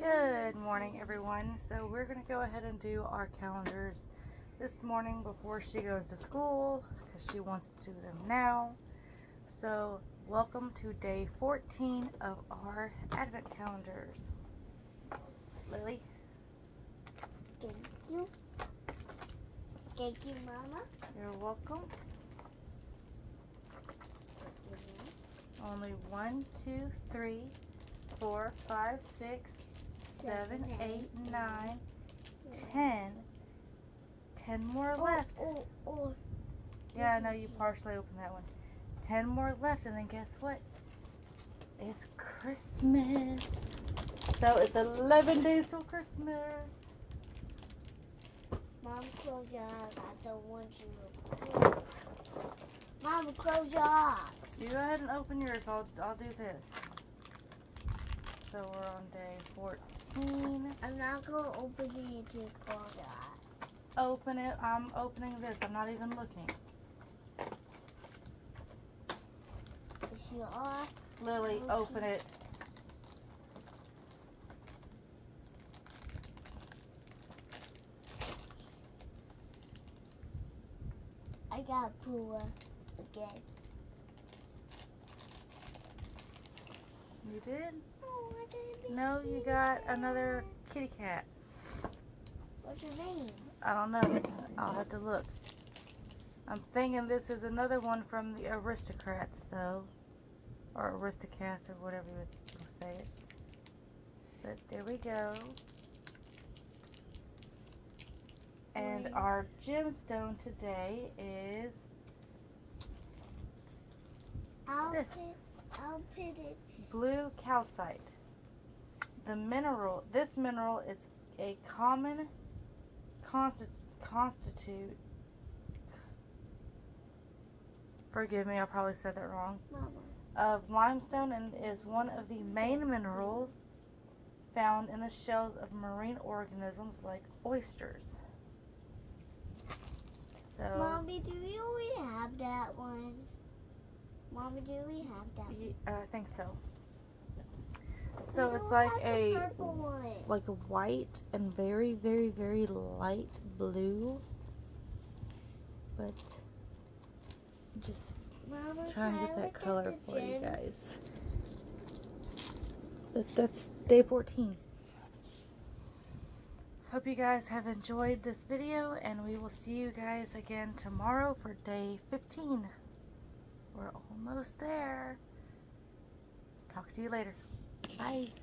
Good morning, everyone. So, we're going to go ahead and do our calendars this morning before she goes to school because she wants to do them now. So, welcome to day 14 of our advent calendars. Lily? Thank you. Thank you, Mama. You're welcome. Thank you, Mom. Only one, two, three, four, five, six, seven, eight, nine, ten. Ten more Oh, left. oh, oh. Yeah, I know you partially opened that one. Ten more left, and then guess what? It's Christmas. So it's 11 days till Christmas. Mom, close your eyes. I don't want you. Mom, close your eyes. You go ahead and open yours. I'll, I'll do this. So we're on day 14. I'm not going to open it until you your eyes. Open it. I'm opening this. I'm not even looking. Yes, you are. Lily, Okay. open it. I got Pooh again. You did? Oh, I didn't No, you got another kitty cat. What's your name? I don't know. I'll have to look. I'm thinking this is another one from the aristocrats, though. Or aristocats, or whatever you would say it. But there we go. And Wait. our gemstone today is I'll This. Put, it. blue calcite. The mineral, this mineral is a common consti- constitute. Forgive me, I probably said that wrong. Mama. Of limestone and is one of the main minerals found in the shells of marine organisms like oysters. So, Mommy, do we already have that one? Mommy, do we have that one? ye- uh, I think so. We So it's like a like a white and very, very, very light blue. But just Mama, trying to get that color for you guys. That, that's day 14. Hope you guys have enjoyed this video, and we will see you guys again tomorrow for day 15. We're almost there. Talk to you later. Bye.